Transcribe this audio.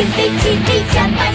起飞起飞，加把